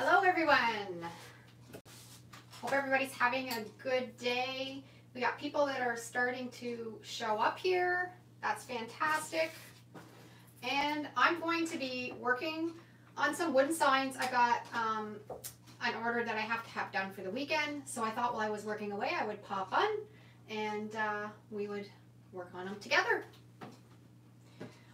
Hello everyone. Hope everybody's having a good day. We got people that are starting to show up here. That's fantastic. And I'm going to be working on some wooden signs. I got um, an order that I have to have done for the weekend. So I thought while I was working away, I would pop on and uh, we would work on them together.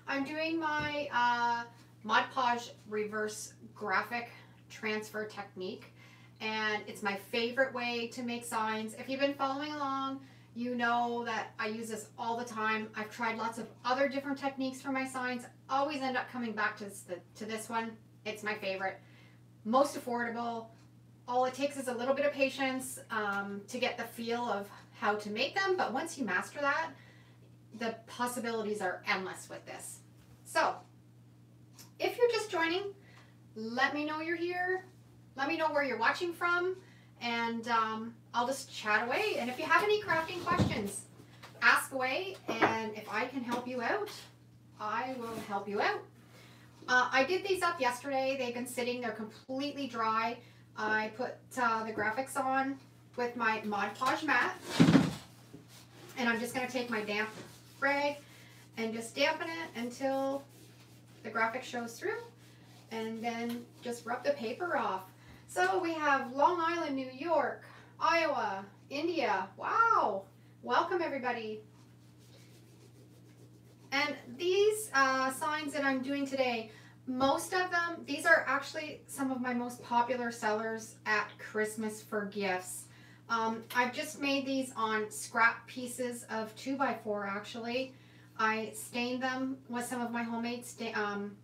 I'm doing my uh, Mod Podge reverse graphic transfer technique and it's my favorite way to make signs. If you've been following along, you know that I use this all the time. I've tried lots of other different techniques for my signs. Always end up coming back to this, to this one. It's my favorite. Most affordable. All it takes is a little bit of patience um, to get the feel of how to make them. But once you master that, the possibilities are endless with this. So, if you're just joining, let me know you're here. Let me know where you're watching from, and um, I'll just chat away. And if you have any crafting questions, ask away, and if I can help you out, I will help you out. Uh, I did these up yesterday. They've been sitting. They're completely dry. I put uh, the graphics on with my Mod Podge matte. And I'm just going to take my damp rag and just dampen it until the graphic shows through and then just rub the paper off. So we have Long Island, New York, Iowa, India. Wow. Welcome everybody. And these uh, signs that I'm doing today, most of them, these are actually some of my most popular sellers at Christmas for gifts. Um, I've just made these on scrap pieces of 2x4 actually. I stained them with some of my homemade um,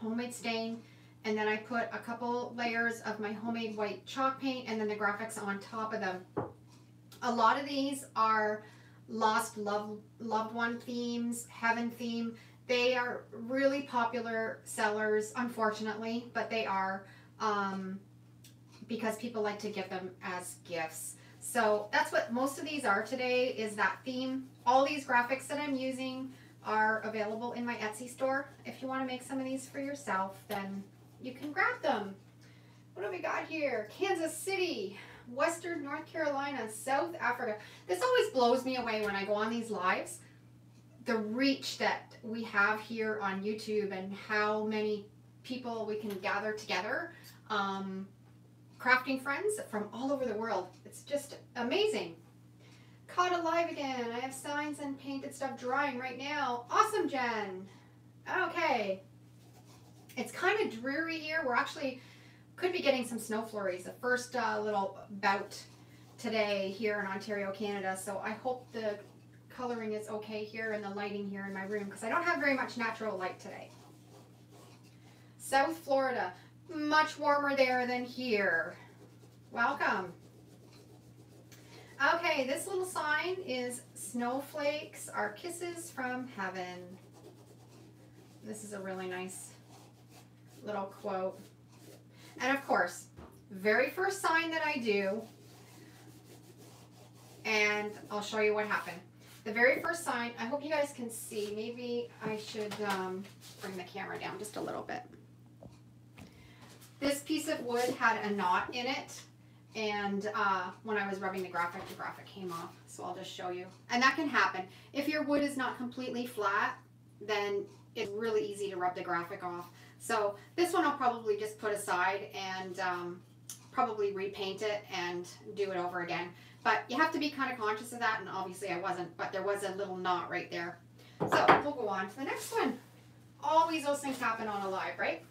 homemade stain and then I put a couple layers of my homemade white chalk paint and then the graphics on top of them. A lot of these are lost love, loved one themes, heaven theme. They are really popular sellers, unfortunately, but they are um, because people like to give them as gifts. So that's what most of these are today is that theme. All these graphics that I'm using are available in my Etsy store. If you want to make some of these for yourself, then you can grab them. What do we got here? Kansas City, Western North Carolina, South Africa. This always blows me away when I go on these lives. The reach that we have here on YouTube and how many people we can gather together. Um, crafting friends from all over the world. It's just amazing. Caught alive again. I have signs and painted stuff drying right now. Awesome, Jen. Okay. It's kind of dreary here. We're actually, could be getting some snow flurries. The first uh, little bout today here in Ontario, Canada. So I hope the coloring is okay here and the lighting here in my room because I don't have very much natural light today. South Florida. Much warmer there than here. Welcome. Okay, this little sign is Snowflakes are kisses from heaven. This is a really nice little quote. And of course, very first sign that I do, and I'll show you what happened. The very first sign, I hope you guys can see. Maybe I should um, bring the camera down just a little bit. This piece of wood had a knot in it and uh, when I was rubbing the graphic, the graphic came off. So I'll just show you. And that can happen. If your wood is not completely flat, then it's really easy to rub the graphic off. So this one I'll probably just put aside and um, probably repaint it and do it over again. But you have to be kind of conscious of that, and obviously I wasn't, but there was a little knot right there. So we'll go on to the next one. Always those things happen on a live, right?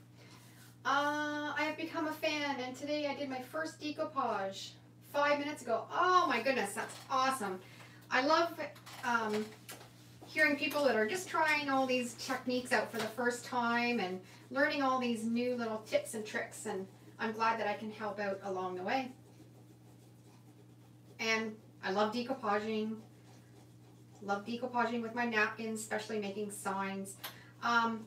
Uh, I have become a fan, and today I did my first decoupage five minutes ago. Oh my goodness, that's awesome. I love um, hearing people that are just trying all these techniques out for the first time and learning all these new little tips and tricks, and I'm glad that I can help out along the way. And I love decoupaging. Love decoupaging with my napkins, especially making signs. Um,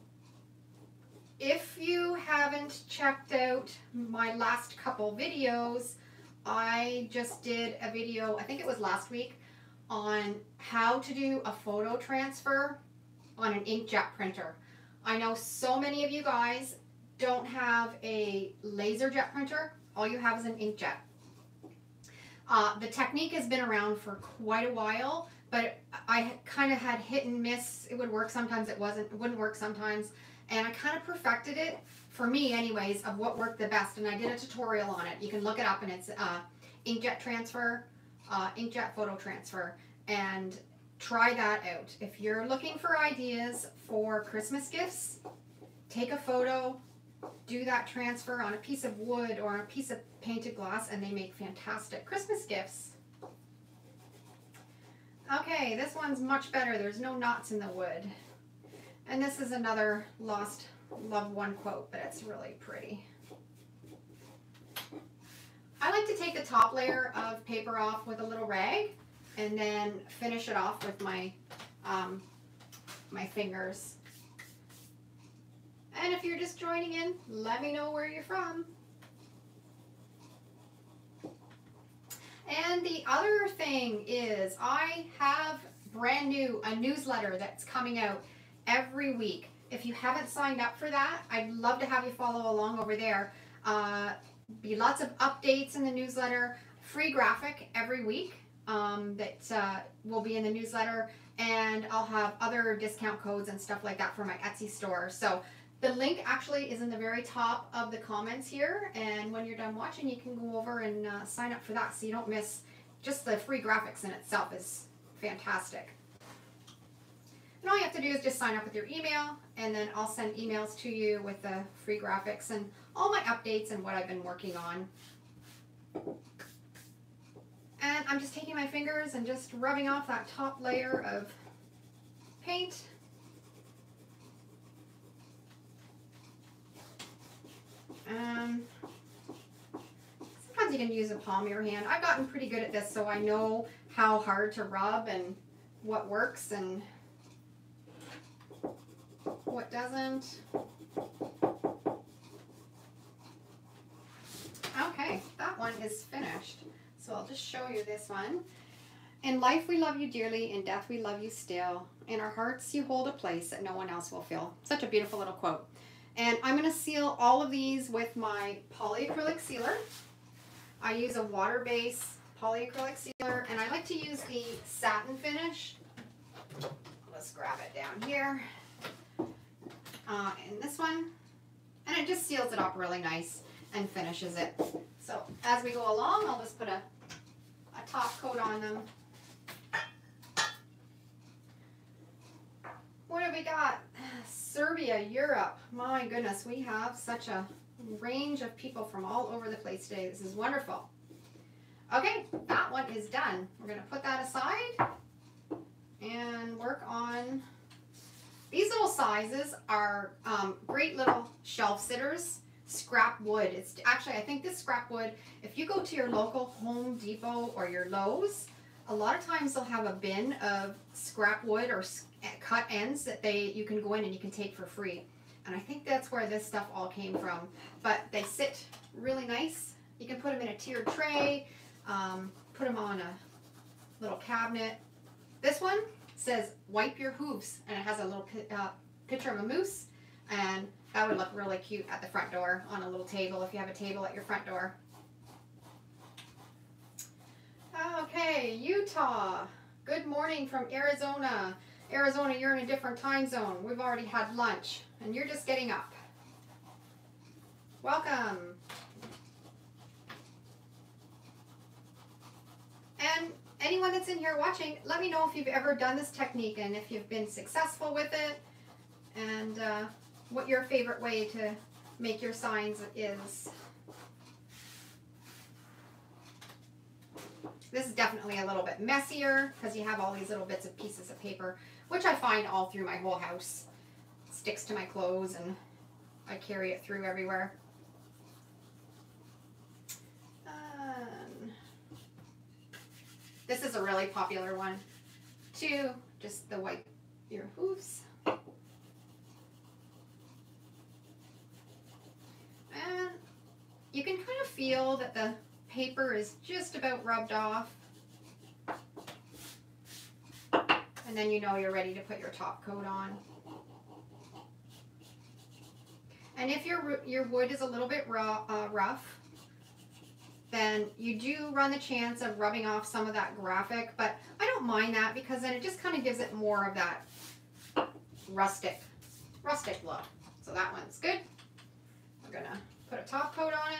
if you haven't checked out my last couple videos, I just did a video, I think it was last week, on how to do a photo transfer on an inkjet printer. I know so many of you guys don't have a laser jet printer, all you have is an inkjet. Uh, the technique has been around for quite a while, but I kind of had hit and miss. It would work sometimes, it wasn't, it wouldn't work sometimes. And I kind of perfected it, for me anyways, of what worked the best. And I did a tutorial on it. You can look it up and it's uh, inkjet transfer, uh, inkjet photo transfer. And try that out. If you're looking for ideas for Christmas gifts, take a photo, do that transfer on a piece of wood or on a piece of painted glass and they make fantastic Christmas gifts. Okay, this one's much better. There's no knots in the wood. And this is another lost loved one quote, but it's really pretty. I like to take the top layer of paper off with a little rag and then finish it off with my um, my fingers. And if you're just joining in, let me know where you're from. And the other thing is I have brand new, a newsletter that's coming out every week. If you haven't signed up for that, I'd love to have you follow along over there. Uh, be lots of updates in the newsletter, free graphic every week um, that uh, will be in the newsletter, and I'll have other discount codes and stuff like that for my Etsy store. So the link actually is in the very top of the comments here, and when you're done watching, you can go over and uh, sign up for that so you don't miss just the free graphics in itself is fantastic. And all you have to do is just sign up with your email, and then I'll send emails to you with the free graphics and all my updates and what I've been working on. And I'm just taking my fingers and just rubbing off that top layer of paint Um, sometimes you can use the palm of your hand. I've gotten pretty good at this, so I know how hard to rub and what works and what doesn't. Okay, that one is finished. So I'll just show you this one. In life we love you dearly, in death we love you still. In our hearts you hold a place that no one else will fill. Such a beautiful little quote. And I'm going to seal all of these with my polyacrylic sealer. I use a water-based polyacrylic sealer, and I like to use the satin finish. Let's grab it down here. Uh, in this one. And it just seals it up really nice and finishes it. So as we go along, I'll just put a, a top coat on them. What have we got? Serbia, Europe. My goodness, we have such a range of people from all over the place today. This is wonderful. Okay, that one is done. We're going to put that aside and work on these little sizes are um, great little shelf sitters scrap wood it's actually I think this scrap wood if you go to your local Home Depot or your Lowe's a lot of times they'll have a bin of scrap wood or cut ends that they you can go in and you can take for free. And I think that's where this stuff all came from. But they sit really nice. You can put them in a tiered tray, um, put them on a little cabinet. This one says wipe your hooves and it has a little uh, picture of a moose and that would look really cute at the front door on a little table if you have a table at your front door. Okay, Utah. Good morning from Arizona. Arizona, you're in a different time zone. We've already had lunch, and you're just getting up. Welcome. And anyone that's in here watching, let me know if you've ever done this technique and if you've been successful with it and uh, what your favorite way to make your signs is. This is definitely a little bit messier because you have all these little bits of pieces of paper which I find all through my whole house. Sticks to my clothes and I carry it through everywhere. This is a really popular one too, just the wipe your hooves. And you can kind of feel that the paper is just about rubbed off. And then you know you're ready to put your top coat on. And if your your wood is a little bit raw, uh, rough, then you do run the chance of rubbing off some of that graphic. But I don't mind that because then it just kind of gives it more of that rustic, rustic look. So that one's good. We're gonna put a top coat on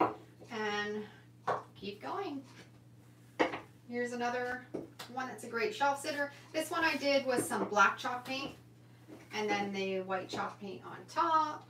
it and keep going. Here's another one that's a great shelf sitter. This one I did was some black chalk paint and then the white chalk paint on top.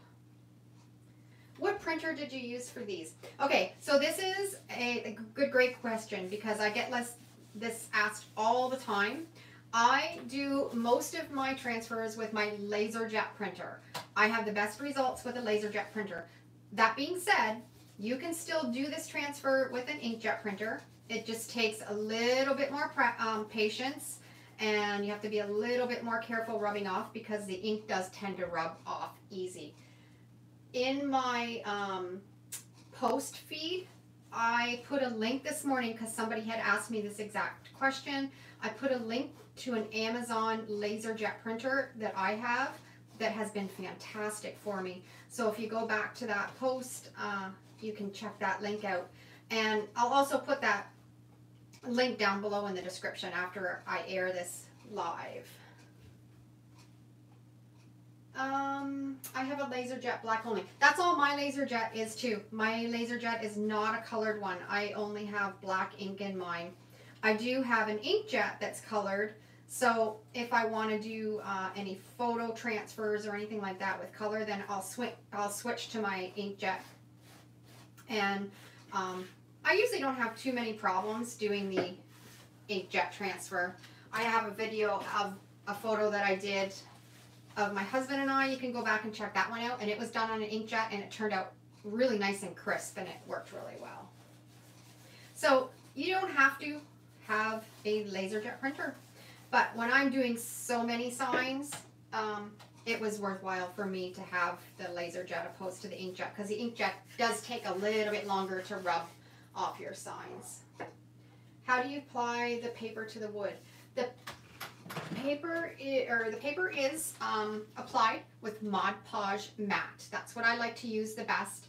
What printer did you use for these? Okay, so this is a, a good, great question because I get less this asked all the time. I do most of my transfers with my LaserJet printer. I have the best results with a LaserJet printer. That being said, you can still do this transfer with an inkjet printer. It just takes a little bit more um, patience and you have to be a little bit more careful rubbing off because the ink does tend to rub off easy. In my um, post feed, I put a link this morning because somebody had asked me this exact question. I put a link to an Amazon LaserJet printer that I have that has been fantastic for me. So if you go back to that post, uh, you can check that link out. And I'll also put that link down below in the description after I air this live. Um, I have a LaserJet black only. That's all my LaserJet is too. My LaserJet is not a colored one. I only have black ink in mine. I do have an inkjet that's colored. So if I want to do uh, any photo transfers or anything like that with color, then I'll switch. I'll switch to my inkjet. And um, I usually don't have too many problems doing the inkjet transfer. I have a video of a photo that I did of my husband and I. You can go back and check that one out. And it was done on an inkjet and it turned out really nice and crisp and it worked really well. So you don't have to have a LaserJet printer. But when I'm doing so many signs, um, it was worthwhile for me to have the LaserJet opposed to the inkjet because the inkjet does take a little bit longer to rub off your signs. How do you apply the paper to the wood? The paper is, or the paper is um, applied with Mod Podge matte. That's what I like to use the best.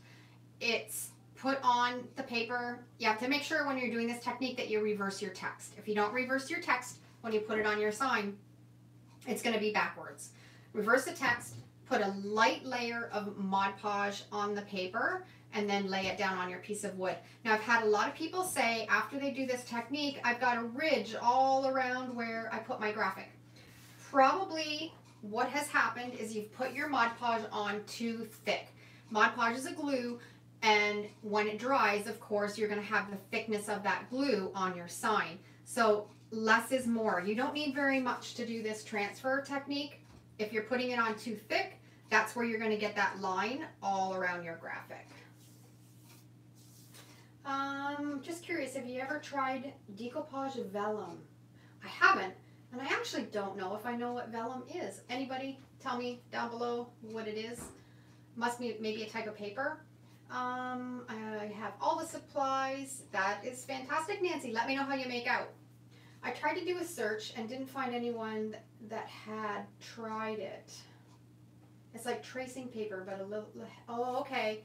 It's put on the paper. You have to make sure when you're doing this technique that you reverse your text. If you don't reverse your text when you put it on your sign, it's going to be backwards. Reverse the text, put a light layer of Mod Podge on the paper, and then lay it down on your piece of wood. Now I've had a lot of people say after they do this technique, I've got a ridge all around where I put my graphic. Probably what has happened is you've put your Mod Podge on too thick. Mod Podge is a glue and when it dries, of course, you're going to have the thickness of that glue on your sign. So less is more. You don't need very much to do this transfer technique. If you're putting it on too thick, that's where you're going to get that line all around your graphic. Um, just curious, have you ever tried decoupage vellum? I haven't, and I actually don't know if I know what vellum is. Anybody tell me down below what it is? Must be maybe a type of paper. Um, I have all the supplies. That is fantastic, Nancy. Let me know how you make out. I tried to do a search and didn't find anyone that had tried it. It's like tracing paper, but a little, oh, okay.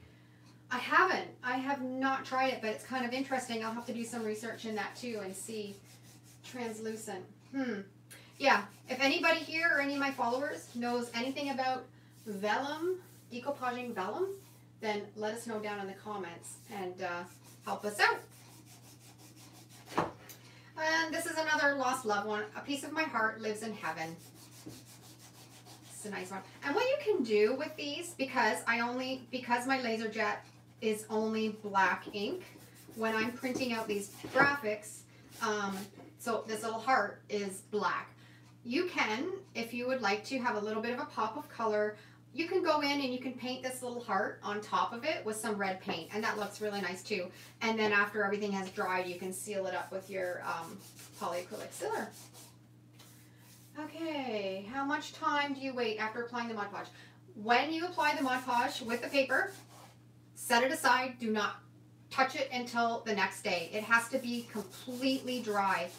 I haven't. I have not tried it, but it's kind of interesting. I'll have to do some research in that too and see. Translucent. Hmm. Yeah, if anybody here or any of my followers knows anything about vellum, decoupaging vellum, then let us know down in the comments and uh, help us out. And this is another lost loved one. A piece of my heart lives in heaven. It's a nice one. And what you can do with these, because I only, because my LaserJet is only black ink, when I'm printing out these graphics, um, so this little heart is black. You can, if you would like to have a little bit of a pop of color, you can go in and you can paint this little heart on top of it with some red paint and that looks really nice too. And then after everything has dried, you can seal it up with your um, polyacrylic sealer. Okay, how much time do you wait after applying the Mod Podge? When you apply the Mod Podge with the paper, set it aside. Do not touch it until the next day. It has to be completely dry.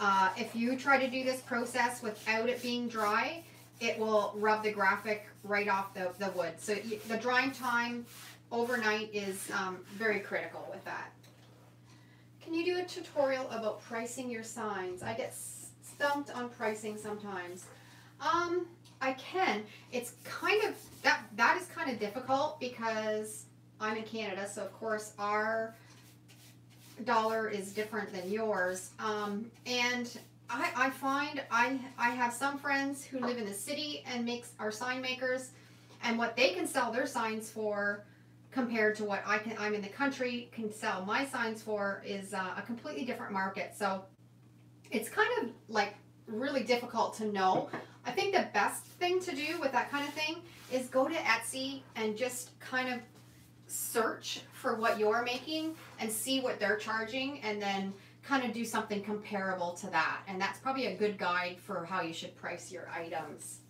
Uh, if you try to do this process without it being dry, it will rub the graphic right off the, the wood. So the drying time overnight is um, very critical with that. Can you do a tutorial about pricing your signs? I get stumped on pricing sometimes. Um, I can. It's kind of, that that is kind of difficult because I'm in Canada, so of course our dollar is different than yours. Um, and I, I find I, I have some friends who live in the city and makes are sign makers and what they can sell their signs for compared to what I can I'm in the country can sell my signs for is uh, a completely different market. So it's kind of like really difficult to know. I think the best thing to do with that kind of thing is go to Etsy and just kind of search for what you're making and see what they're charging and then kind of do something comparable to that. And that's probably a good guide for how you should price your items.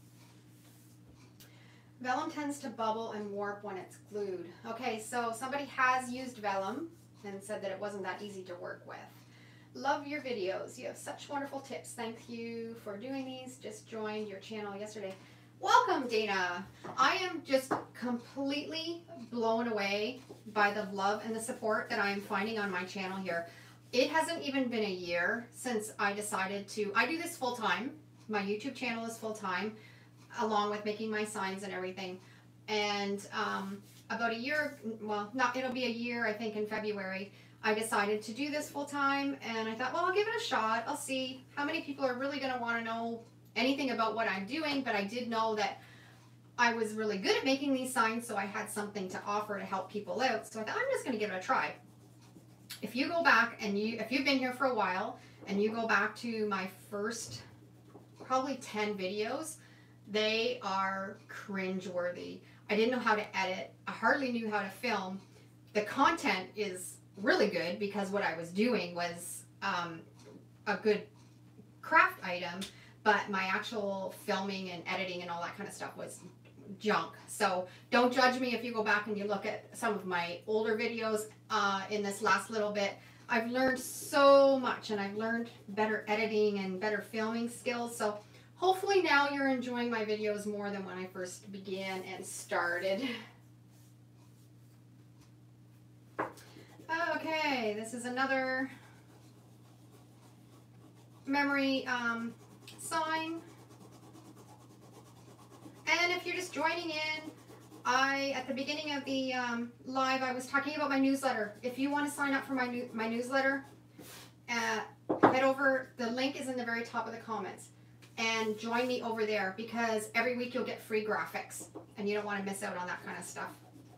Vellum tends to bubble and warp when it's glued. Okay, so somebody has used vellum and said that it wasn't that easy to work with. Love your videos. You have such wonderful tips. Thank you for doing these. Just joined your channel yesterday. Welcome, Dana. I am just completely blown away by the love and the support that I'm finding on my channel here. It hasn't even been a year since I decided to, I do this full time. My YouTube channel is full time, along with making my signs and everything. And um, about a year, well, not, it'll be a year, I think, in February. I decided to do this full time and I thought, well, I'll give it a shot. I'll see how many people are really going to want to know anything about what I'm doing, but I did know that I was really good at making these signs, so I had something to offer to help people out. So I thought, I'm just going to give it a try. If you go back and you, if you've been here for a while and you go back to my first probably 10 videos, they are cringe-worthy. I didn't know how to edit. I hardly knew how to film. The content is really good because what I was doing was um, a good craft item, but my actual filming and editing and all that kind of stuff was junk. So don't judge me if you go back and you look at some of my older videos uh, in this last little bit. I've learned so much and I've learned better editing and better filming skills. So hopefully now you're enjoying my videos more than when I first began and started. Okay, this is another memory um, sign. And if you're just joining in, I, at the beginning of the um, live, I was talking about my newsletter. If you want to sign up for my, new, my newsletter, uh, head over, the link is in the very top of the comments. And join me over there because every week you'll get free graphics. And you don't want to miss out on that kind of stuff.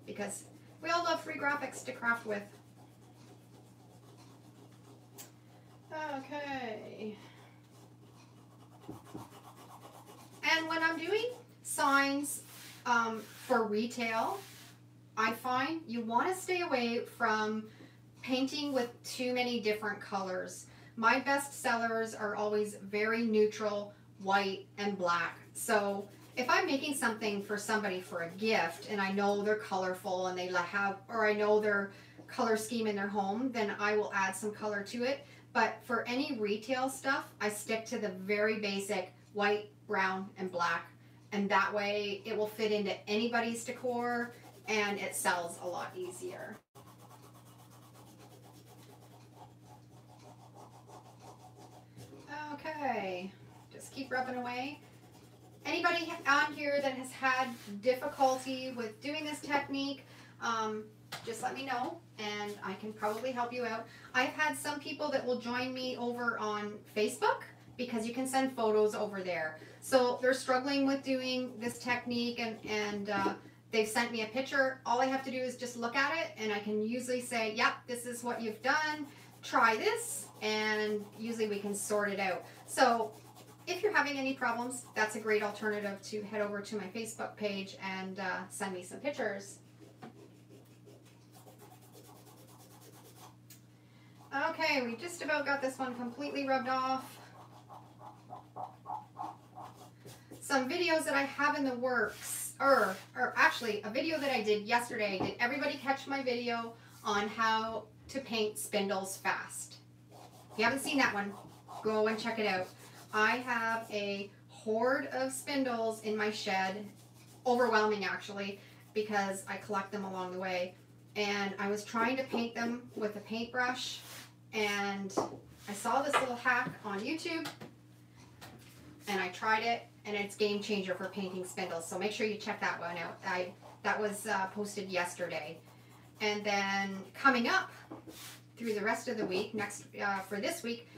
Because we all love free graphics to craft with. Okay. And when I'm doing signs um, for retail, I find you want to stay away from painting with too many different colors. My best sellers are always very neutral, white and black. So if I'm making something for somebody for a gift and I know they're colorful and they have, or I know their color scheme in their home, then I will add some color to it. But for any retail stuff, I stick to the very basic white, brown, and black. And that way it will fit into anybody's decor and it sells a lot easier. Okay, just keep rubbing away. Anybody on here that has had difficulty with doing this technique, um, just let me know and I can probably help you out. I've had some people that will join me over on Facebook because you can send photos over there. So they're struggling with doing this technique and, and uh, they've sent me a picture. All I have to do is just look at it and I can usually say, yep, this is what you've done. Try this and usually we can sort it out. So if you're having any problems, that's a great alternative to head over to my Facebook page and uh, send me some pictures. Okay, we just about got this one completely rubbed off. Some videos that I have in the works, or, or actually a video that I did yesterday. Did everybody catch my video on how to paint spindles fast? If you haven't seen that one, go and check it out. I have a horde of spindles in my shed, overwhelming actually, because I collect them along the way. And I was trying to paint them with a paintbrush, and I saw this little hack on YouTube, and I tried it, and it's game changer for painting spindles. So make sure you check that one out. I that was uh, posted yesterday, and then coming up through the rest of the week, next uh, for this week,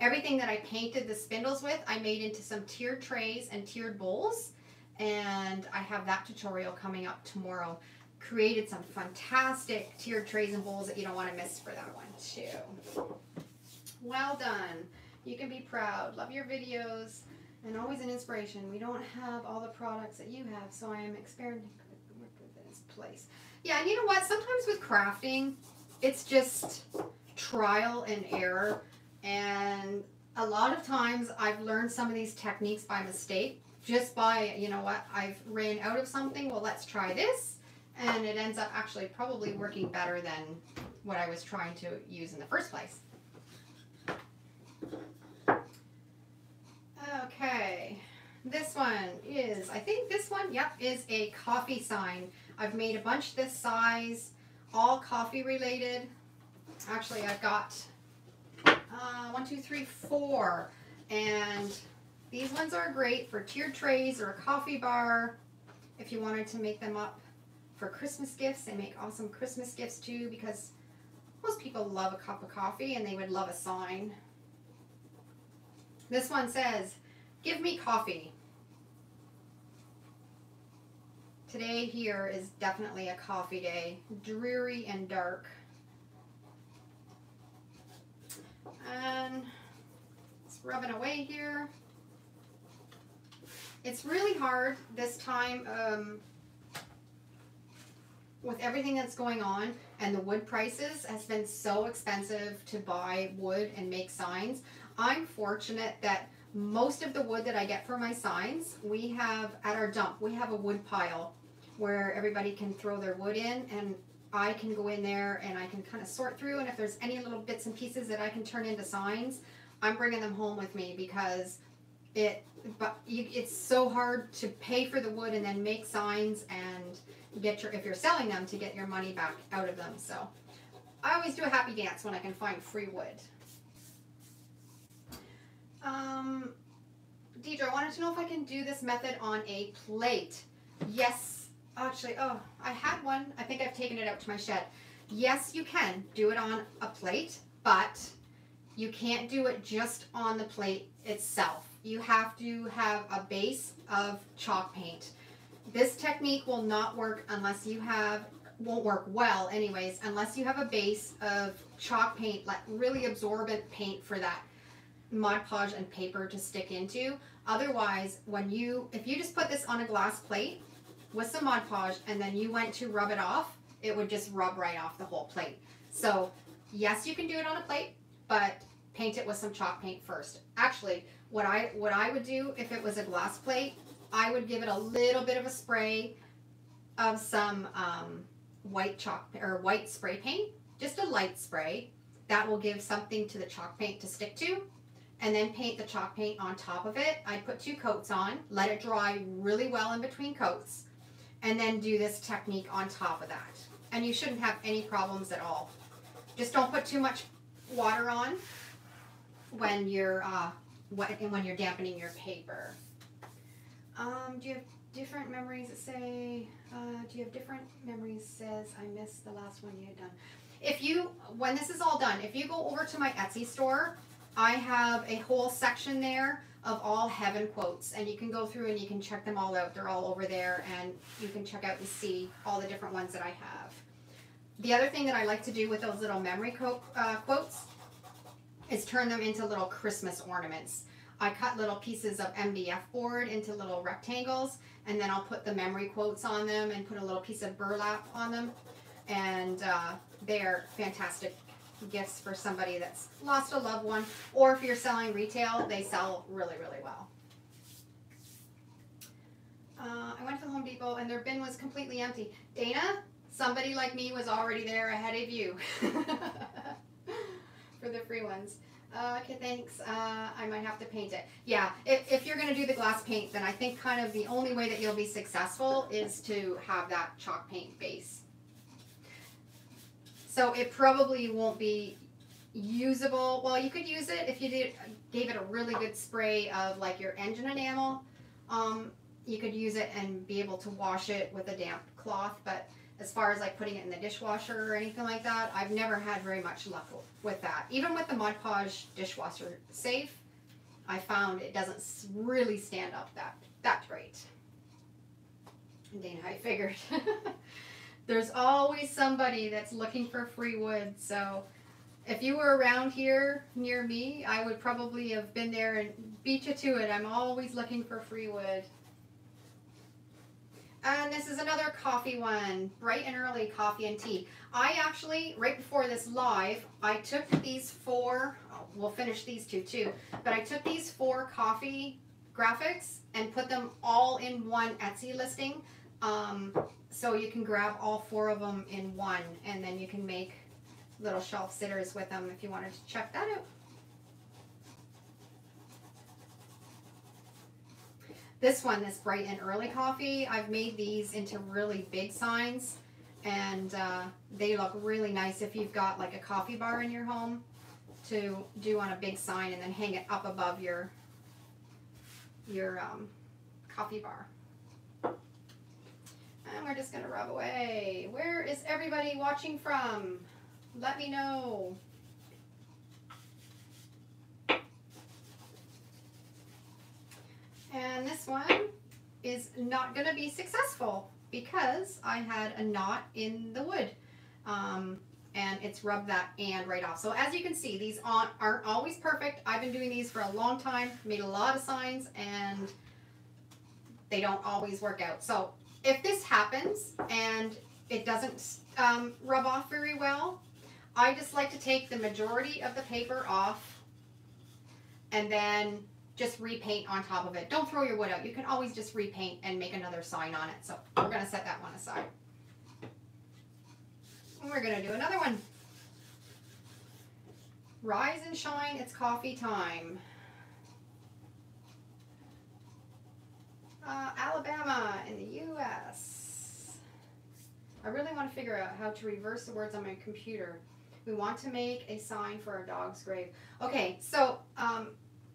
everything that I painted the spindles with, I made into some tiered trays and tiered bowls. And I have that tutorial coming up tomorrow. Created some fantastic tiered trays and bowls that you don't want to miss for that one too. Well done. You can be proud. Love your videos and always an inspiration. We don't have all the products that you have, so I am experimenting with this place. Yeah, and you know what? Sometimes with crafting, it's just trial and error. And a lot of times I've learned some of these techniques by mistake, just by, you know what, I've ran out of something. Well, let's try this. And it ends up actually probably working better than what I was trying to use in the first place. Okay, this one is, I think this one, yep, is a coffee sign. I've made a bunch this size, all coffee related. Actually, I've got uh, one, two, three, four. And these ones are great for tiered trays or a coffee bar. If you wanted to make them up for Christmas gifts, they make awesome Christmas gifts too because most people love a cup of coffee and they would love a sign. This one says, give me coffee. Today here is definitely a coffee day, dreary and dark. And it's rubbing away here. It's really hard this time um, with everything that's going on and the wood prices has been so expensive to buy wood and make signs. I'm fortunate that most of the wood that I get for my signs, we have at our dump, we have a wood pile where everybody can throw their wood in and I can go in there and I can kind of sort through and if there's any little bits and pieces that I can turn into signs, I'm bringing them home with me because it but you, it's so hard to pay for the wood and then make signs and get your if you're selling them to get your money back out of them. So I always do a happy dance when I can find free wood. Um, Deidre, I wanted to know if I can do this method on a plate. Yes, actually, oh, I had one. I think I've taken it out to my shed. Yes, you can do it on a plate, but you can't do it just on the plate itself. You have to have a base of chalk paint. This technique will not work unless you have, won't work well anyways, unless you have a base of chalk paint, like really absorbent paint for that Mod Podge and paper to stick into. Otherwise, when you, if you just put this on a glass plate with some Mod Podge and then you went to rub it off, it would just rub right off the whole plate. So yes, you can do it on a plate, but paint it with some chalk paint first. Actually, what I what I would do if it was a glass plate, I would give it a little bit of a spray of some um, white chalk or white spray paint, just a light spray. That will give something to the chalk paint to stick to and then paint the chalk paint on top of it. I put two coats on, let it dry really well in between coats, and then do this technique on top of that. And you shouldn't have any problems at all. Just don't put too much water on when you're uh, when you're dampening your paper. Um, do you have different memories that say, uh, do you have different memories says, I missed the last one you had done. If you, when this is all done, if you go over to my Etsy store, I have a whole section there of all heaven quotes and you can go through and you can check them all out. They're all over there and you can check out and see all the different ones that I have. The other thing that I like to do with those little memory quote, uh, quotes is turn them into little Christmas ornaments. I cut little pieces of MDF board into little rectangles and then I'll put the memory quotes on them and put a little piece of burlap on them and uh, they're fantastic gifts for somebody that's lost a loved one, or if you're selling retail, they sell really, really well. Uh, I went to the Home Depot and their bin was completely empty. Dana, somebody like me was already there ahead of you for the free ones. Uh, okay, thanks. Uh, I might have to paint it. Yeah, if, if you're going to do the glass paint, then I think kind of the only way that you'll be successful is to have that chalk paint base. So it probably won't be usable. Well, you could use it if you did gave it a really good spray of like your engine enamel. Um, you could use it and be able to wash it with a damp cloth, but as far as like putting it in the dishwasher or anything like that, I've never had very much luck with that. Even with the Mod Podge dishwasher safe, I found it doesn't really stand up that that great. Dana, I figured. There's always somebody that's looking for free wood, so if you were around here near me, I would probably have been there and beat you to it. I'm always looking for free wood. And this is another coffee one, bright and early coffee and tea. I actually, right before this live, I took these four, we'll finish these two too, but I took these four coffee graphics and put them all in one Etsy listing. Um, so you can grab all four of them in one and then you can make little shelf sitters with them if you wanted to check that out. This one, this bright and early coffee, I've made these into really big signs and uh, they look really nice if you've got like a coffee bar in your home to do on a big sign and then hang it up above your your um, coffee bar. And we're just gonna rub away. Where is everybody watching from? Let me know. And this one is not going to be successful because I had a knot in the wood. Um, and it's rubbed that and right off. So as you can see, these aren't always perfect. I've been doing these for a long time, made a lot of signs, and they don't always work out. So if this happens and it doesn't um, rub off very well, I just like to take the majority of the paper off and then just repaint on top of it. Don't throw your wood out. You can always just repaint and make another sign on it. So we're going to set that one aside. And we're going to do another one. Rise and shine, it's coffee time. Uh, Alabama in the U.S. I really want to figure out how to reverse the words on my computer. We want to make a sign for our dog's grave. Okay, so um,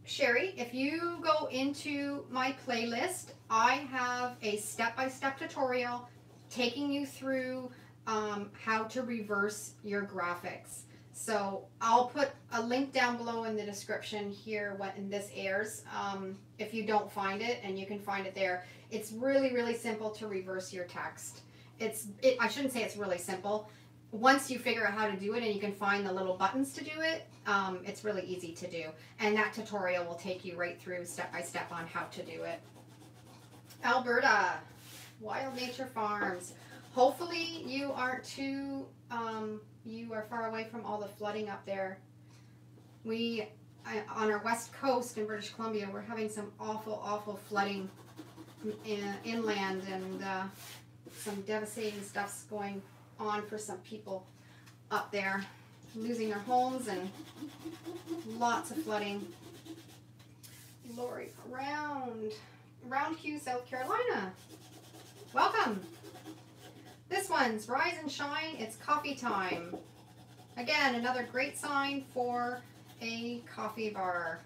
Sherry, if you go into my playlist, I have a step-by-step -step tutorial taking you through um, how to reverse your graphics. So I'll put a link down below in the description here when this airs. Um, if you don't find it, and you can find it there. It's really, really simple to reverse your text. It's, it, I shouldn't say it's really simple once you figure out how to do it and you can find the little buttons to do it, um, it's really easy to do. And that tutorial will take you right through step by step on how to do it. Alberta, Wild Nature Farms. Hopefully you aren't too, um, you are far away from all the flooding up there. We, on our west coast in British Columbia, we're having some awful, awful flooding in, inland and uh, some devastating stuff's going on for some people up there losing their homes and lots of flooding. Lori Round, Round Q, South Carolina. Welcome. This one's Rise and Shine. It's coffee time. Again, another great sign for a coffee bar.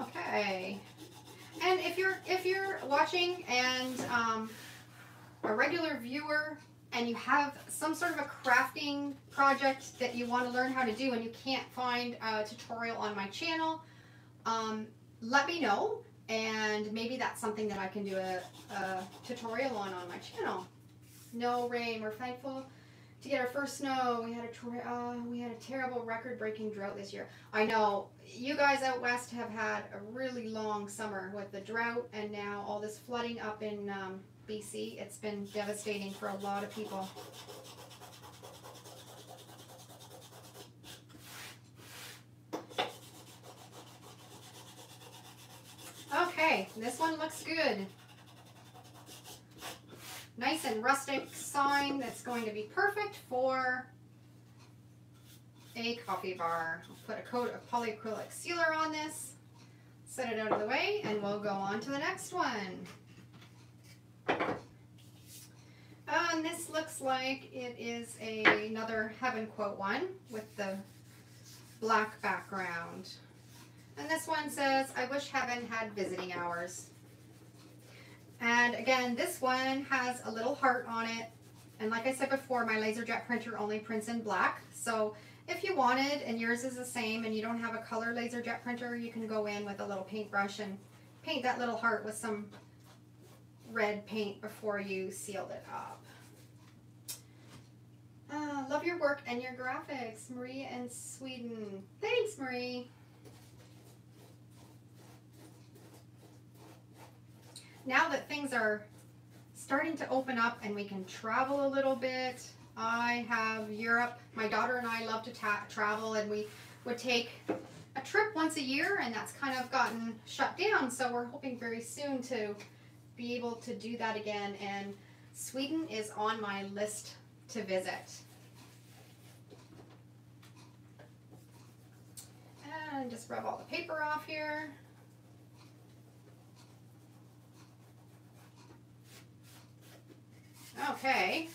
Okay. And if you're if you're watching and um, a regular viewer and you have some sort of a crafting project that you want to learn how to do and you can't find a tutorial on my channel, um, let me know and maybe that's something that I can do a, a tutorial on on my channel. No rain, we're thankful to get our first snow. We had a uh, we had a terrible record-breaking drought this year. I know you guys out west have had a really long summer with the drought and now all this flooding up in um, BC. It's been devastating for a lot of people. Okay, this one looks good. nice and rustic sign that's going to be perfect for a coffee bar. I'll put a coat of polyacrylic sealer on this, set it out of the way, and we'll go on to the next one. Uh, and this looks like it is a, another heaven quote one with the black background. And this one says, I wish heaven had visiting hours. And again, this one has a little heart on it. And like I said before, my LaserJet printer only prints in black. So if you wanted, and yours is the same, and you don't have a color LaserJet printer, you can go in with a little paintbrush and paint that little heart with some red paint before you sealed it up. Uh, love your work and your graphics, Marie in Sweden. Thanks, Marie. Now that things are starting to open up and we can travel a little bit, I have Europe. My daughter and I love to travel and we would take a trip once a year and that's kind of gotten shut down. So we're hoping very soon to be able to do that again. And Sweden is on my list to visit. And just rub all the paper off here. Okay.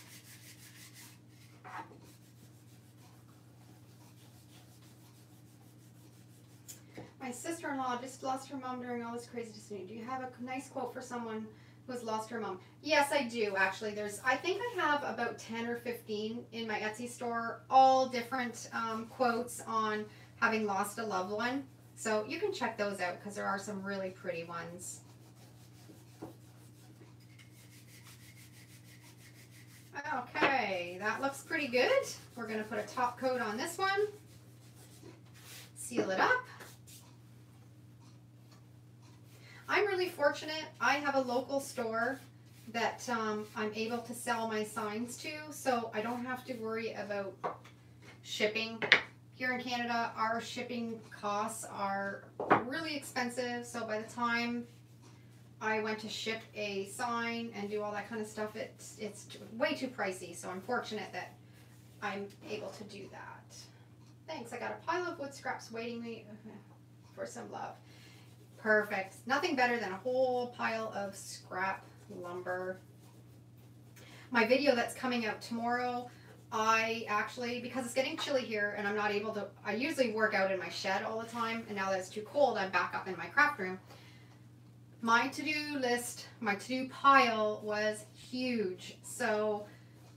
My sister-in-law just lost her mom during all this crazy Disney. Do you have a nice quote for someone who has lost her mom? Yes, I do actually. There's, I think I have about 10 or 15 in my Etsy store, all different um, quotes on having lost a loved one. So you can check those out because there are some really pretty ones. Okay, that looks pretty good. We're going to put a top coat on this one. Seal it up. I'm really fortunate. I have a local store that um, I'm able to sell my signs to, so I don't have to worry about shipping. Here in Canada, our shipping costs are really expensive, so by the time I went to ship a sign and do all that kind of stuff, it's, it's way too pricey, so I'm fortunate that I'm able to do that. Thanks, I got a pile of wood scraps waiting me for some love. Perfect. Nothing better than a whole pile of scrap lumber. My video that's coming out tomorrow, I actually, because it's getting chilly here and I'm not able to, I usually work out in my shed all the time, and now that it's too cold, I'm back up in my craft room my to-do list, my to-do pile was huge. So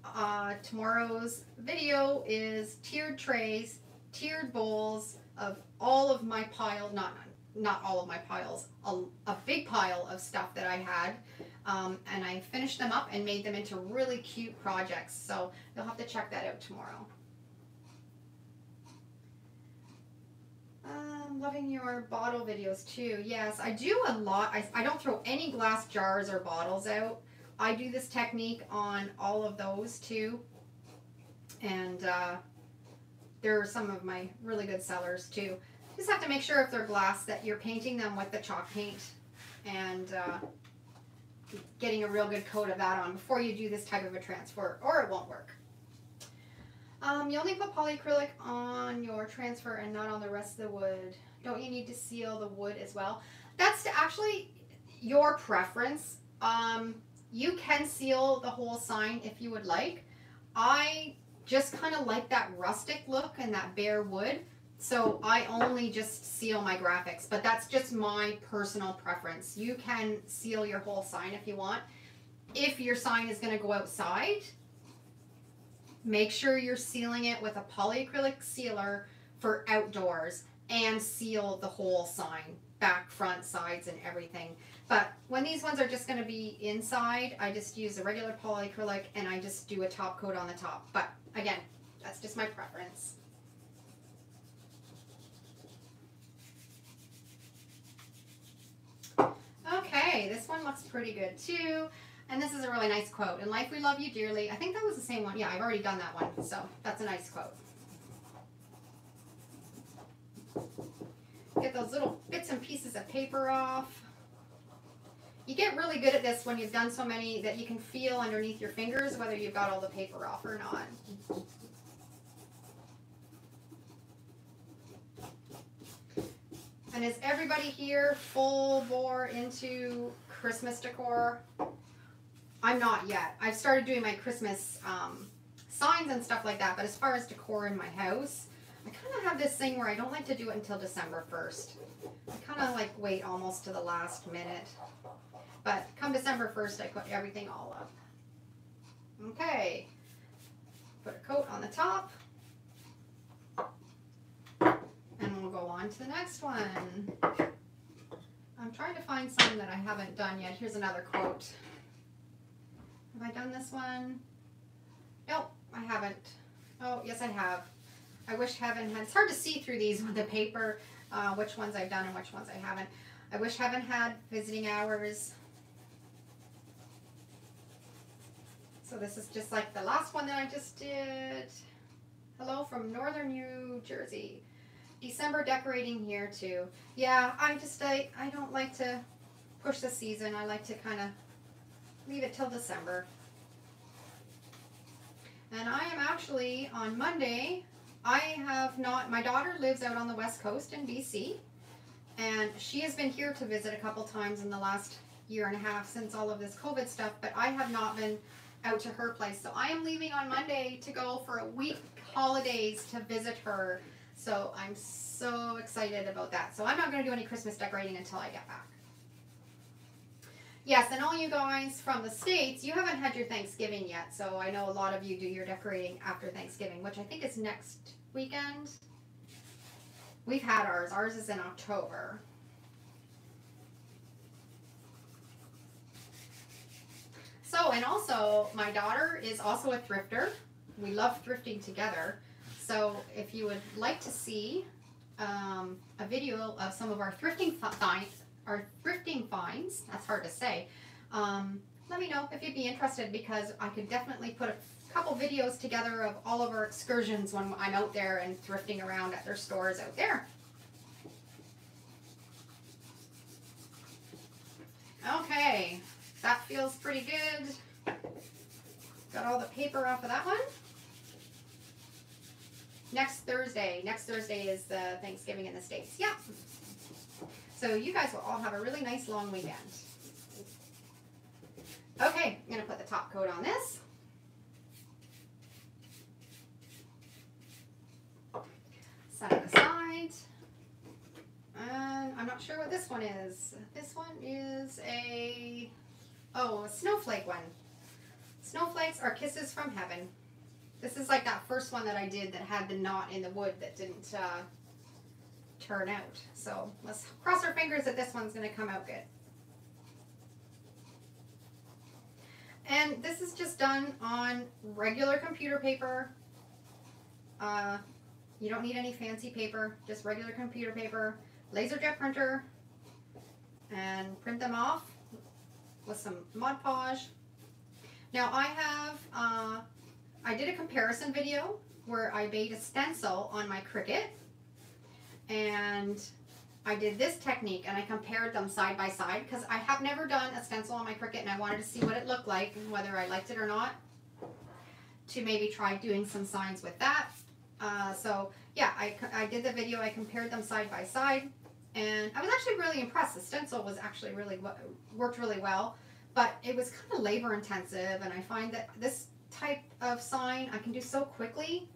uh, tomorrow's video is tiered trays, tiered bowls of all of my pile, not not all of my piles, a, a big pile of stuff that I had. Um, and I finished them up and made them into really cute projects. So you'll have to check that out tomorrow. Um, loving your bottle videos too. Yes, I do a lot. I, I don't throw any glass jars or bottles out. I do this technique on all of those too. And uh, there are some of my really good sellers too. Just have to make sure if they're glass that you're painting them with the chalk paint and uh, getting a real good coat of that on before you do this type of a transfer or it won't work. Um, you only put polyacrylic on your transfer and not on the rest of the wood. Don't you need to seal the wood as well? That's actually your preference. Um, you can seal the whole sign if you would like. I just kind of like that rustic look and that bare wood. So I only just seal my graphics, but that's just my personal preference. You can seal your whole sign if you want. If your sign is going to go outside, Make sure you're sealing it with a polyacrylic sealer for outdoors and seal the whole sign, back, front, sides, and everything. But when these ones are just going to be inside, I just use a regular polyacrylic and I just do a top coat on the top. But again, that's just my preference. Okay, this one looks pretty good too. And this is a really nice quote. In life we love you dearly. I think that was the same one. Yeah, I've already done that one. So that's a nice quote. Those little bits and pieces of paper off. you get really good at this when you've done so many that you can feel underneath your fingers whether you've got all the paper off or not. And is everybody here full bore into Christmas decor? I'm not yet. I've started doing my Christmas um, signs and stuff like that, but as far as decor in my house, I kind of have this thing where I don't like to do it until December 1st. I kind of like wait almost to the last minute. But come December 1st, I put everything all up. Okay. Put a coat on the top. And we'll go on to the next one. I'm trying to find some that I haven't done yet. Here's another quote. Have I done this one? Nope, I haven't. Oh, yes, I have. I wish heaven had. It's hard to see through these with the paper, uh, which ones I've done and which ones I haven't. I wish heaven had visiting hours. So this is just like the last one that I just did. Hello from northern New Jersey. December decorating here too. Yeah, I just, I, I don't like to push the season. I like to kind of leave it till December. And I am actually on Monday. I have not, my daughter lives out on the west coast in BC. And she has been here to visit a couple times in the last year and a half since all of this COVID stuff, but I have not been out to her place. So I am leaving on Monday to go for a week holidays to visit her. So I'm so excited about that. So I'm not going to do any Christmas decorating until I get back. Yes, and all you guys from the States, you haven't had your Thanksgiving yet, so I know a lot of you do your decorating after Thanksgiving, which I think is next weekend. We've had ours. Ours is in October. So, and also, my daughter is also a thrifter. We love thrifting together. So, if you would like to see um, a video of some of our thrifting finds, our thrifting finds, that's hard to say, um, let me know if you'd be interested because I could definitely put a couple videos together of all of our excursions when I'm out there and thrifting around at their stores out there. Okay, that feels pretty good. Got all the paper off of that one. Next Thursday. Next Thursday is the Thanksgiving in the States. Yeah. So you guys will all have a really nice long weekend. Okay, I'm going to put the top coat on this. Set it aside. And I'm not sure what this one is. This one is a, oh, a snowflake one. Snowflakes are kisses from heaven. This is like that first one that I did that had the knot in the wood that didn't uh, turn out. So let's cross our fingers that this one's going to come out good. And this is just done on regular computer paper. Uh, you don't need any fancy paper, just regular computer paper, laser jet printer, and print them off with some Mod Podge. Now I have, uh, I did a comparison video where I made a stencil on my Cricut and I did this technique and I compared them side by side because I have never done a stencil on my Cricut and I wanted to see what it looked like and whether I liked it or not to maybe try doing some signs with that. Uh, so yeah, I, I did the video, I compared them side by side and I was actually really impressed. The stencil was actually really, worked really well, but it was kind of labor intensive and I find that this type of sign I can do so quickly.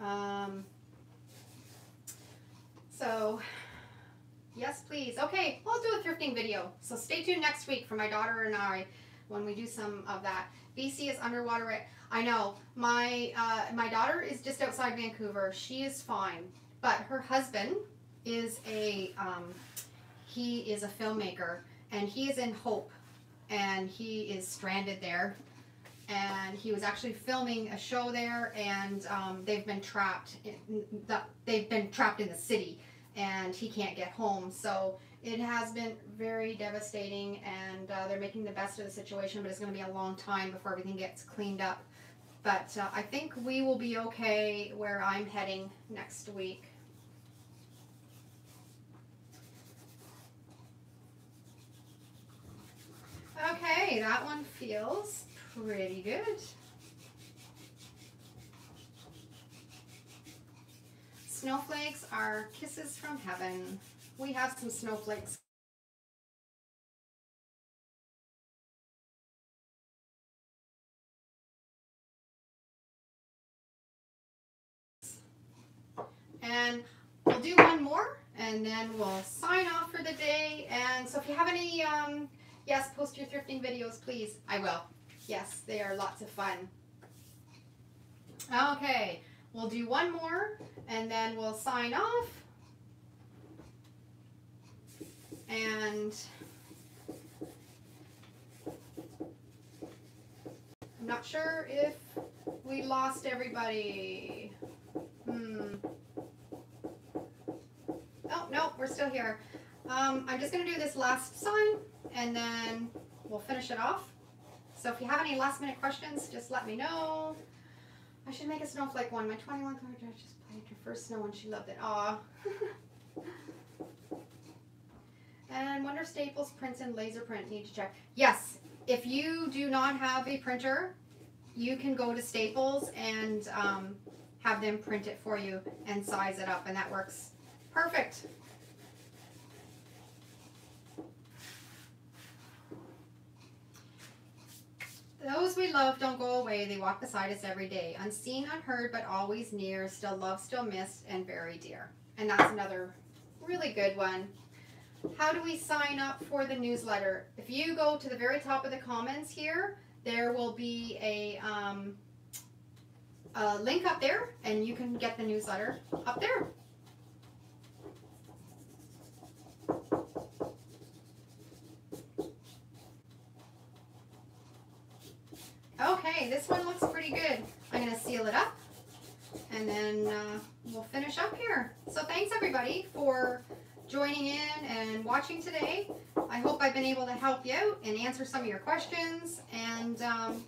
Um, so, yes, please. Okay, we'll do a thrifting video. So stay tuned next week for my daughter and I when we do some of that. BC is underwater. I know. My, uh, my daughter is just outside Vancouver. She is fine. But her husband is a, um, he is a filmmaker and he is in Hope and he is stranded there and he was actually filming a show there and um, they've been trapped in the, they've been trapped in the city and he can't get home. So it has been very devastating, and uh, they're making the best of the situation, but it's going to be a long time before everything gets cleaned up. But uh, I think we will be okay where I'm heading next week. Okay, that one feels pretty good. Snowflakes are kisses from heaven. We have some snowflakes And we'll do one more and then we'll sign off for the day. And so if you have any, um, yes, post your thrifting videos, please. I will. Yes, they are lots of fun. Okay, we'll do one more and then we'll sign off. And I'm not sure if we lost everybody. Hmm. Oh, no, we're still here. Um, I'm just going to do this last sign and then we'll finish it off. So if you have any last minute questions, just let me know. I should make a snowflake one. My 21 card just played her first snow and she loved it. Aw. and Wonder Staples prints and laser print need to check. Yes, if you do not have a printer, you can go to Staples and um, have them print it for you and size it up and that works perfect. Those we love don't go away. They walk beside us every day. Unseen, unheard, but always near. Still loved, still missed, and very dear. And that's another really good one. How do we sign up for the newsletter? If you go to the very top of the comments here, there will be a, um, a link up there, and you can get the newsletter up there. Okay, this one looks pretty good. I'm going to seal it up and then uh, we'll finish up here. So thanks everybody for joining in and watching today. I hope I've been able to help you out and answer some of your questions and um,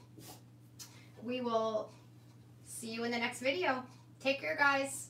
we will see you in the next video. Take care guys.